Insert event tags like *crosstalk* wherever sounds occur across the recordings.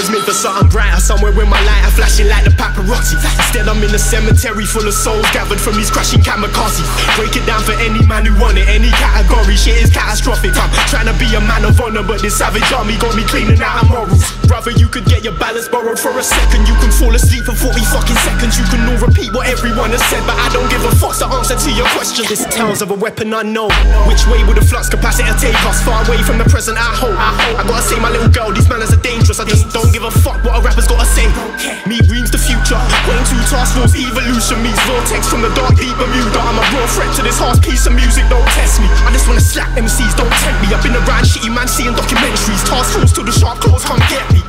Was made for something brighter. Somewhere with my lighter flashing like the paparazzi. Instead, I'm in a cemetery full of souls gathered from these crashing kamikazes. Break it down for any man who want it, any category. Shit is catastrophic. I'm be a man of honor, but this savage army got me cleaning out of morals. Brother, you could get your balance borrowed for a second. You can fall asleep for 40 fucking seconds. You can all repeat what everyone has said, but I don't give a fuck's the answer to your question. This tales of a weapon unknown. Which way will the flux capacitor take us? Far away from the present, I hope. I gotta say, my little girl, these manners are dangerous. I just don't give a fuck what a rapper's gotta task force evolution meets vortex from the dark deep Bermuda. I'm a raw threat to this harsh piece of music. Don't test me. I just wanna slap MCs, don't tempt me. I've been around shitty man seeing documentaries. Task force till the sharp claws come get me.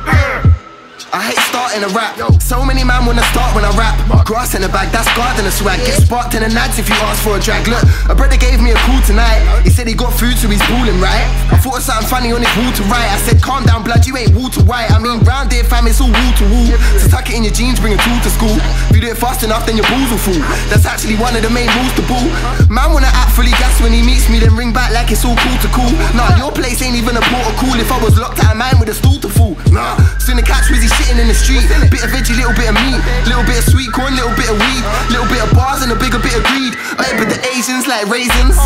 I hate starting a rap. So many man wanna start when I rap. Grass in the bag, that's garden and swag. Get sparked in the nads if you ask for a drag. Look, a brother gave me a call tonight. He said he got food, so he's balling, right? I thought of something funny on his wall to write. I said, calm down, blood, you ain't wall to white. I mean, round here, fam, it's all wall to wall. So tuck it in your jeans, bring a tool to school. If you do it fast enough, then your balls will fall. That's actually one of the main rules to ball. Man wanna act fully gas when he meets me, then ring back like it's all cool to cool. Nah, your place ain't even a port of call. If I was locked out of mine with a stool to fool. Nah, soon the catch Wizzy shitting in the street. Bit of veggie, little bit of meat, little bit of sweet corn, little bit of weed, little bit of bars and a bigger bit of greed. I but the Asians like raisins,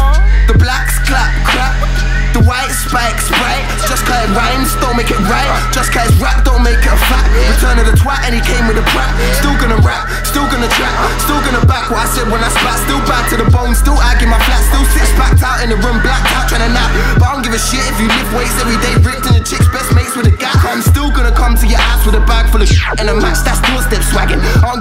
the blacks clap crap. The white spike sprite, just cause it rhymes, don't make it right. Just cause rap, don't make it a fact. Return of the twat, and he came with a prat. Still gonna rap, still gonna trap, still gonna back what I said when I spat. Still back to the bone, still agging my flat, still six packed out in the room, blacked out trying to nap. But I don't give a shit if you lift weights every day, ripped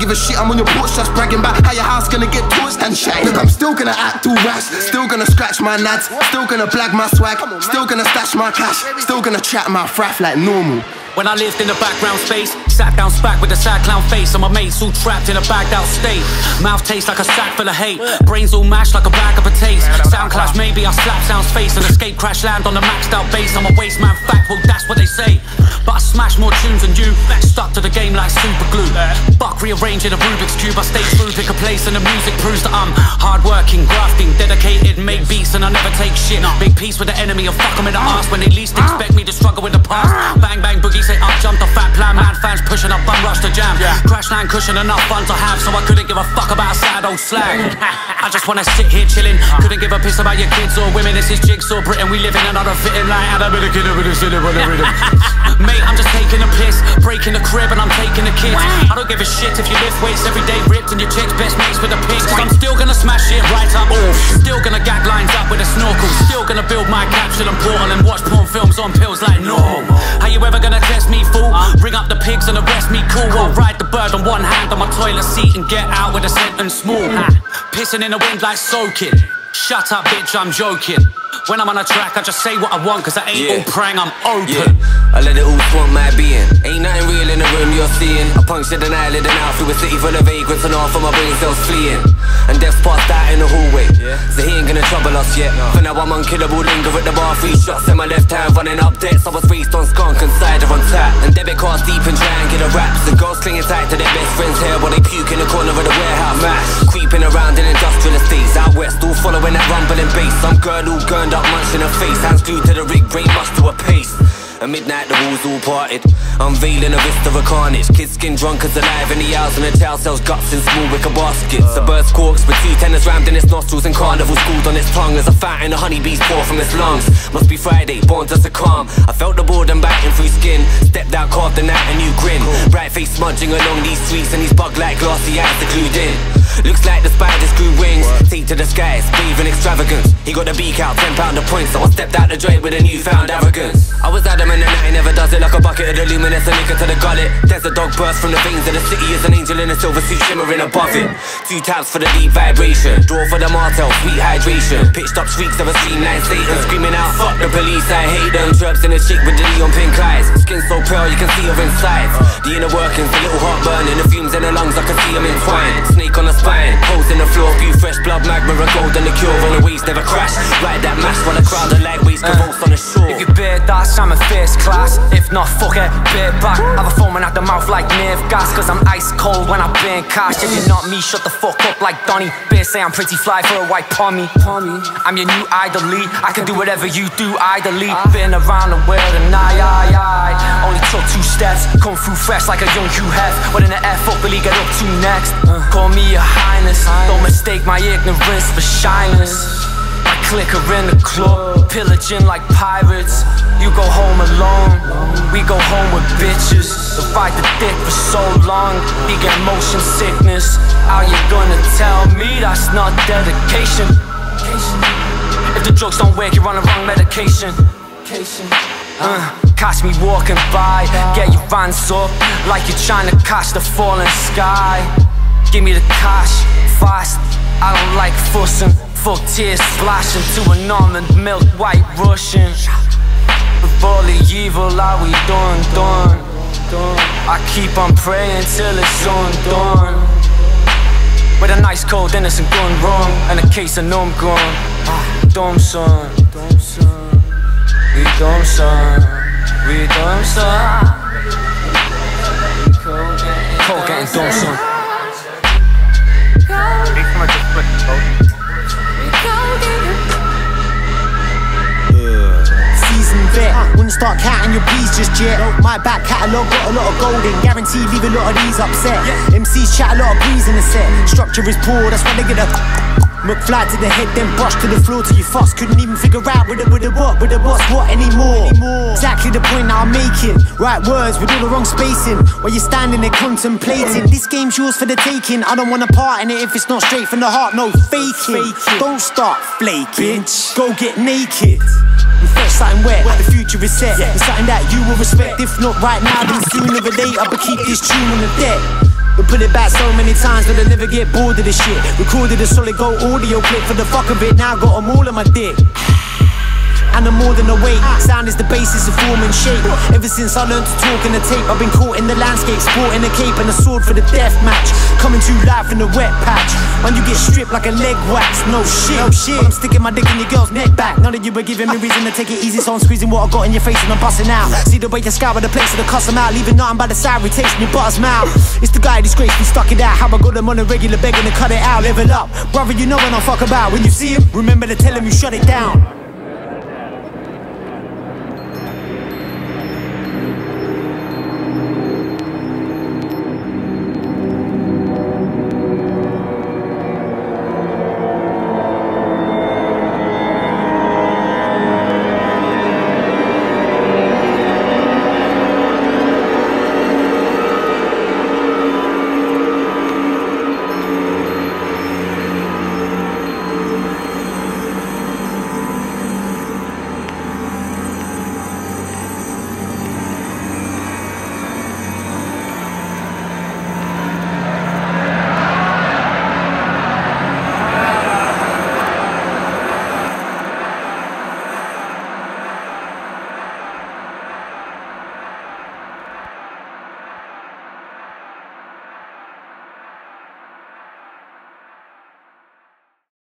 give a shit, I'm on your porch just bragging about how your house gonna get torched and shit. Look, I'm still gonna act all rash, still gonna scratch my nads, still gonna blag my swag, still gonna stash my cash, still gonna chat my fraff like normal. When I lived in the background space, sat down spack with a sad clown face, and my mates all trapped in a bagged out state. Mouth tastes like a sack full of hate, brains all mashed like a bag of potatoes. Sound clash, maybe I slap sound's face and escape crash land on a maxed out base. I'm a waste man fact, well that's what they say. But I smash more tunes than you, stuck to the game like super glue. Buck rearranging a Rubik's cube, I stay true, pick a place, and the music proves that I'm hardworking, grafting, dedicated, make beats, and I never take shit. Big peace with the enemy, and fuck 'em in the ass when they least expect me to struggle with the past. Bang bang boogie say up, jumped the fat plan, mad fans pushing up, rush the jam. Yeah. Crash land cushion, enough fun to have, so I couldn't give a fuck about sad old slag. *laughs* I just wanna sit here chilling, couldn't give a piss about your kids or women. This is jigsaw Britain, we live in another fitting like Adam with a kid with a sinner with a rhythm. Mate, I'm just taking a piss, breaking the crib, and I'm taking the kids. I don't give a shit if you lift weights every day, ripped, and your chicks best mates with the pigs. Cause I'm still gonna smash it right up, still gonna gag lines up with a snorkel, still gonna build my capsule and portal and watch porn films on pills like normal. How you ever gonna test me, fool? Ring up the pigs and arrest me, cool. I'll ride the bird on one hand on my toilet seat and get out with a sentence small. Pissing in the wind like soaking. Shut up, bitch, I'm joking. When I'm on a track, I just say what I want, cause I ain't Yeah. all prang, I'm open. Yeah, I let it all swamp my being. Ain't nothing real in the room you're seeing. I punctured an eyelid and out through a city full of vagrants and all of my brain cells fleeing. And death's passed out in the hallway. So he ain't gonna trouble us yet. For now I'm unkillable, linger at the bar, three shots in my left hand, running up debts. I was raised on skunk and cider on tap. And debit cards deep in triangular wraps. The girls clinging tight to their best friend's hair while they puke in the corner of the warehouse. Mash, creeping around in industrial estates. Out west, all following that rumbling bass. Some girl all gurned up, munching her face. Hands glued to the rig, brain much to a pace. At midnight, the walls all parted, unveiling a vista of carnage. Kids skin drunk as alive in the house, and the tail sells guts in small wicker baskets. A bird's corks with two tenors rammed in its nostrils, and carnival schooled on its tongue as a fountain of honeybees pour from its lungs. Must be Friday, born to succumb. I felt the boredom biting through skin. Stepped out, carved the night a new grin. Face smudging along these streets, and these bug-like glassy eyes are glued in. Looks like the spiders grew wings, take to the skies, breathing extravagance. He got the beak out, ten pound a point, so I stepped out the joint with a newfound arrogance. I was adamant and I never does it like a bucket of the luminous and liquor to the gullet. There's a dog burst from the veins of the city, is an angel in a silver suit shimmering above it. Two taps for the deep vibration, draw for the Martell, sweet hydration. Pitched up shrieks of a streamline Satan, screaming out, fuck the police, I hate them. Chirps in a chick with the neon pink eyes, skin so pale you can see her inside. Uh. The inner workings, the little heart burning, the fumes in her lungs, I can see them entwined. Snake on the spine, holes in the floor, view fresh blood, magma and gold, and the cure on the waves never crash. Ride that mash while the crowd of lightweights convulse on the shore. You I'm in first class. If not, fuck it, bit back. Have a foaming at the mouth like nerve gas. Cause I'm ice cold when I burn cash. If you're not me, shut the fuck up like Donnie Bears say I'm pretty fly for a white pommy. I'm your new idol, I can do whatever you do, idly. Been around the world and I, I, I. Only took two steps, Come through fresh like a young Hugh Hef. What in the F up will he get up to next? Uh. Call me your highness. Don't mistake my ignorance for shyness. Clicker in the club, pillaging like pirates. You go home alone, we go home with bitches. Divide the dick for so long, he get motion sickness. How you gonna tell me that's not dedication? If the drugs don't work, you're on the wrong medication. Uh, catch me walking by, get your vans up like you're trying to catch the falling sky. Give me the cash fast. I don't like fussing. Fuck tears splashing to an almond milk white Russian. With all the evil, are we done, done? I keep on praying till it's undone. With a nice cold innocent gun wrong and a case of numb gun. Dumb son, dumb son. We dumb son, we dumb son. Cold getting dumb son. Wouldn't start counting your bees just yet. My back catalogue got a lot of gold in, guaranteed leave a lot of these upset. MCs chat a lot of breeze in the set. Structure is poor, that's why they get a McFly to the head, then brush to the floor till you fuss. Couldn't even figure out with the with the what, with the what's what anymore. Exactly the point I'm making. Right words with all the wrong spacing. While you're standing there contemplating. This game's yours for the taking. I don't wanna part in it if it's not straight from the heart. No faking. Don't start flaking. Go get naked. Fresh something wet, the future is set. It's something that you will respect. If not right now, then sooner or later. But keep this tune on the deck. We put it back so many times that I never get bored of this shit. Recorded a solid gold audio clip for the fuck of it. Now I got 'em all on my dick. And I'm more than a weight. Sound is the basis of form and shape. Ever since I learned to talk in the tape, I've been caught in the landscape, sporting a cape and a sword for the death match. Coming to life in the wet patch. When you get stripped like a leg wax, no shit. No shit. But I'm sticking my dick in your girl's neck back. None of you were giving me reason to take it easy, so I'm squeezing what I got in your face and I'm busting out. See the way you scour the place of the cuss 'em out, leaving nothing but the sour taste in your butter's mouth. It's the guy disgracefully stuck it out. How I got them on a regular begging to cut it out, level up. Brother, you know what I fuck about. When you see him, remember to tell him you shut it down.